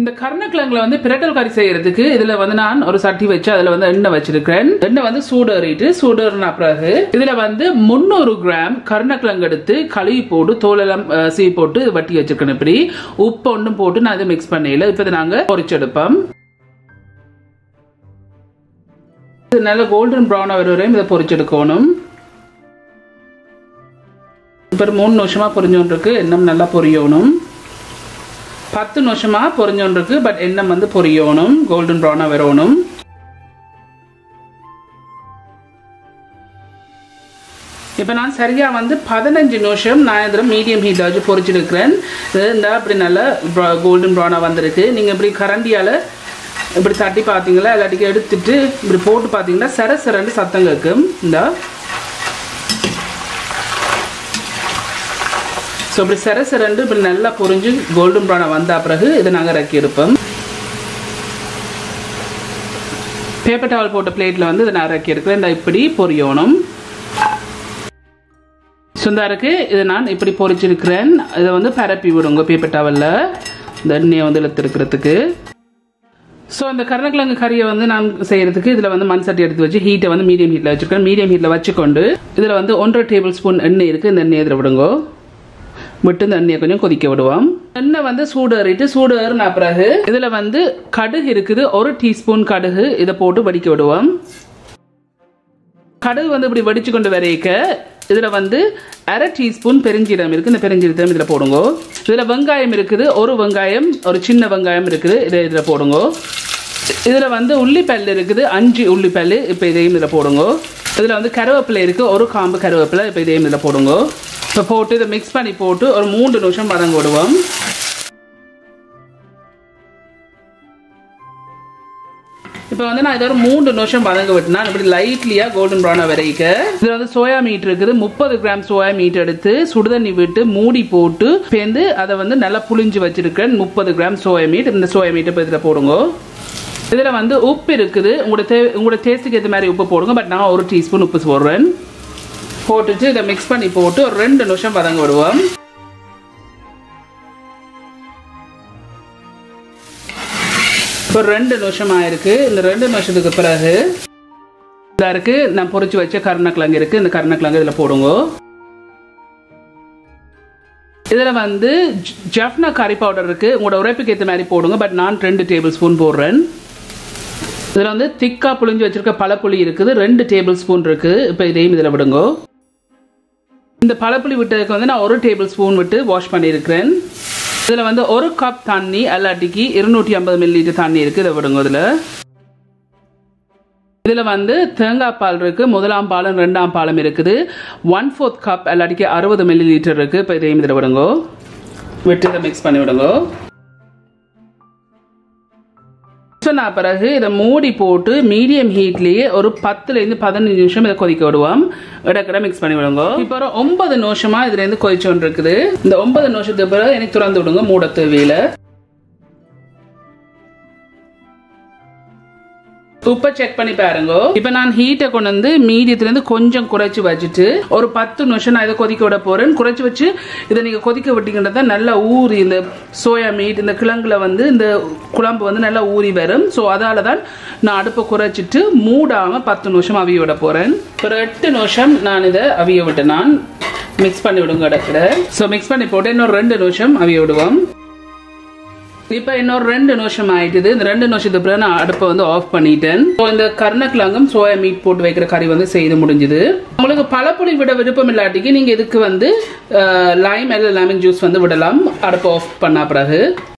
இந்த கருணக்கிழங்குல வந்து பிரட்டல் கறி செய்யறதுக்கு இதுல வந்து நான் ஒரு சட்டி வச்சு அதுல வந்து எண்ணெய் வச்சிருக்கிறேன். எண்ணெய் வந்து சூடேறிட்டு சூடேறின பிறகு இதுல வந்து முந்நூறு கிராம் கருணக்கிழங்கு எடுத்து கழுவி போட்டு தோலெல்லாம் சீ சீவி போட்டு வட்டி வச்சிருக்கேன் இப்படி. உப்பு ஒன்றும் போட்டு நான் இதை மிக்ஸ் பண்ணல இப்போ நாங்க பொறிச்செடுப்போம். இது நல்ல கோல்டன் ப்ரௌன் ஆகிற வரையும் இதை பொரிச்செடுக்கணும் இப்போ ஒரு மூணு நிமிஷமா பொரிஞ்சோன்றிருக்கு இன்னும் நல்லா பொரியணும் பத்து நிமிஷமா பொரிஞ்சோன்றிருக்கு பட் எண்ணெய் வந்து பொரியணும் கோல்டன் ப்ரௌனாக வரணும் இப்போ நான் சரியாக வந்து பதினஞ்சு நிமிஷம் நான் இதில் மீடியம் ஹீட்டில் வச்சு பொறிச்சிருக்கிறேன். இந்த இப்படி நல்லா கோல்டன் ப்ரௌனாக வந்திருக்கு. நீங்கள் இப்படி கரண்டியால் இப்படி தட்டி பார்த்தீங்களா? இல்லாட்டிக்கு எடுத்துட்டு இப்படி போட்டு பார்த்தீங்கன்னா சர சரண்டு சத்தம் கேட்கும். இந்த. ஸோ இப்படி சிற சிறண்டு இப்படி நல்லா பொரிஞ்சு கோல்டன் ப்ரௌனாக வந்த பிறகு இதை நாங்கள் இறக்கியிருப்போம் பேப்பர் டவல் போட்ட பிளேட்டில் வந்து இதை நான் இறக்கியிருக்கிறேன் இந்த இப்படி பொரியணும் சுந்தாருக்கு இதை நான் இப்படி பொரிச்சிருக்கிறேன் இதை வந்து பரப்பி விடுங்க பேப்பர் டவலில் இந்த எண்ணெயை வந்து இழுத்துருக்கிறதுக்கு ஸோ அந்த கருணக்கிழங்கு கறியை வந்து நான் செய்யறதுக்கு இதில் வந்து மண் சட்டி எடுத்து வச்சு ஹீட்டை வந்து மீடியம் ஹீட்டில் வச்சுருக்கேன் மீடியம் ஹீட்டில் வச்சுக்கொண்டு இதில் வந்து ஒன்றரை டேபிள் ஸ்பூன் எண்ணெய் இருக்குது இந்த எண்ணெய் இதில் விடுங்கோ. விட்டு இந்த எண்ணெயை கொஞ்சம் கொதிக்க விடுவோம். எண்ணெய் வந்து சூடேறிட்டு சூடேறின பிறகு இதில் வந்து கடுகு இருக்குது. ஒரு டீஸ்பூன் கடுகு இதை போட்டு வடிக்க விடுவோம். கடுகு வந்து இப்படி வடிச்சு கொண்டு வரைக்க இதில் வந்து அரை டீஸ்பூன் பெருஞ்சீரம் இருக்குது இந்த பெருஞ்சீரத்தம் இதில் போடுங்க. இதில் வெங்காயம் இருக்குது. ஒரு வெங்காயம் ஒரு சின்ன வெங்காயம் இருக்குது. இதை இதில் போடுங்க. இதில் வந்து உள்ளிப்பல் இருக்குது. அஞ்சு உள்ளிப்பல் இப்போ இதையும் இதில் போடுங்க. இதில் வந்து கருவேப்பிலை இருக்குது ஒரு காம்பு கருவேப்பிலை இப்போ இதையும் இதில் போடுங்க. இப்போ போட்டு இதை மிக்ஸ் பண்ணி போட்டு ஒரு மூன்று நிமிஷம் வதங்க விடுவோம். இப்போ வந்து நான் இதை ஒரு மூன்று நிமிஷம் வதங்க விட்டுனா இப்படி லைட்லியாக கோல்டன் ப்ரௌனாக வரைக்கு இதில் வந்து சோயா மீட் இருக்குது. முப்பது கிராம் சோயா மீட் எடுத்து சுடுதண்ணி விட்டு மூடி போட்டு பேந்து அதை வந்து நல்லா புளிஞ்சு வச்சிருக்கேன் முப்பது கிராம் சோயா மீட் இந்த சோயா மீட்டை இப்போ இதில் போடுங்க. இதில் வந்து உப்பு இருக்குது. உங்களோட தே உங்களோட டேஸ்ட்டுக்கு ஏற்ற மாதிரி உப்பு போடுங்க. பட் நான் ஒரு டீஸ்பூன் உப்பு போடுறேன். போட்டுட்டு இதை மிக்ஸ் பண்ணி போட்டு ஒரு ரெண்டு நிமிஷம் வதங்க விடுவோம். ஒரு ரெண்டு நிமிஷம் ஆயிருக்கு. இந்த ரெண்டு நிமிஷத்துக்கு பிறகு இதாக இருக்கு நான் பொறிச்சு வச்ச கருணக்கிழங்கு இருக்கு. இந்த கருணக்கிழங்கு இதில் போடுங்க. இதில் வந்து ஜஃப்னா கறி பவுடர் இருக்கு. உங்களோட உரைப்புக்கு ஏற்ற மாதிரி போடுங்க பட் நான் ரெண்டு டேபிள் ஸ்பூன் போடுறேன். இதில் வந்து திக்கா புளிஞ்சு வச்சிருக்க பழப்புளி இருக்குது. ரெண்டு டேபிள் ஸ்பூன் இருக்கு. இப்போ இதையும் இதில் விடுங்க. இந்த பழப்புளி விட்டதுக்கு வந்து நான் ஒரு டேபிள் ஸ்பூன் விட்டு வாஷ் பண்ணியிருக்கிறேன். இதில் வந்து ஒரு கப் தண்ணி அல்லாட்டிக்கு இருநூற்றி ஐம்பது மில்லி லிட்டர் தண்ணி இருக்குது இதை விடுங்க இதில். இதில் வந்து தேங்காய் பால் இருக்குது முதலாம் பாலும் ரெண்டாம் பாலும் இருக்குது. ஒன் ஃபோர்த் கப் அல்லாட்டிக்கு அறுபது மில்லி லிட்டர் இருக்குது இப்போ இதையும் இதில் விடுங்கோ. விட்டு இதை மிக்ஸ் பண்ணி விடுங்கோ சொன்ன பிறகு இதை மூடி போட்டு மீடியம் ஹீட்லேயே ஒரு பத்துலேருந்து பதினஞ்சு நிமிஷம் இதை கொதிக்க விடுவோம். இடக்கடை மிக்ஸ் பண்ணி விடுங்க. இப்போ ஒரு ஒன்பது நிமிஷமா இதுலேருந்து கொதிச்சோன்னு இருக்குது இந்த ஒன்பது நிமிஷத்துக்கு பிறகு எனக்கு திறந்து விடுங்க மூட தேவையில உப்பை செக் பண்ணி பாருங்க. இப்போ நான் ஹீட்டை கொண்டு வந்து மீடியத்துல இருந்து கொஞ்சம் குறைச்சு வச்சுட்டு ஒரு பத்து நிமிஷம் நான் இதை கொதிக்க விட போறேன். குறைச்சு வச்சு இதை நீங்க கொதிக்க விட்டீங்கன்றத நல்லா ஊறி இந்த சோயா மீட் இந்த கிழங்குல வந்து இந்த குழம்பு வந்து நல்லா ஊறி வரும். ஸோ அதால தான் நான் அடுப்பை குறைச்சிட்டு மூடாம பத்து நிமிஷம் அவிய விட போறேன். ஒரு எட்டு நிமிஷம் நான் இதை அவிய விட்டேன். நான் மிக்ஸ் பண்ணி விடுங்க இடத்துல ஸோ மிக்ஸ் பண்ணி போட்டு இன்னொரு ரெண்டு நிமிஷம் அவிய விடுவோம். இப்போ இன்னொரு ரெண்டு நிமிஷம் ஆயிட்டுது. இந்த ரெண்டு நிமிஷத்துக்கு பிறகு நான் அடுப்பை வந்து ஆஃப் பண்ணிட்டேன். ஸோ இந்த கருணக்கிழங்கும் சோயா மீட் போட்டு வைக்கிற கறி வந்து செய்து முடிஞ்சுது. உங்களுக்கு பழப்புளி விட விருப்பம் இல்லாட்டிக்கு நீங்கள் இதுக்கு வந்து லைம் அல்லது லெமன் ஜூஸ் வந்து விடலாம். அடுப்பை ஆஃப் பண்ண பிறகு.